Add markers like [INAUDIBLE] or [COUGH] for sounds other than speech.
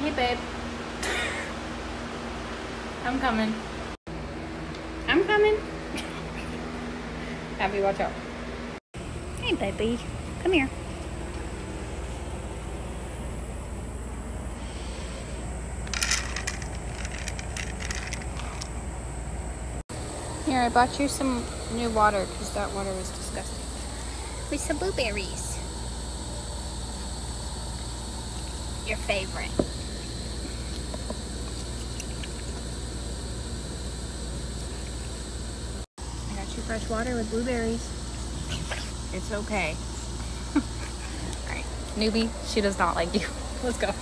Hey, babe. I'm coming. I'm coming. Abby, watch out. Hey, baby. Come here. Here, I bought you some new water because that water was disgusting. With some blueberries. Your favorite. I got you fresh water with blueberries. It's okay. [LAUGHS] Alright, newbie, she does not like you. Let's go.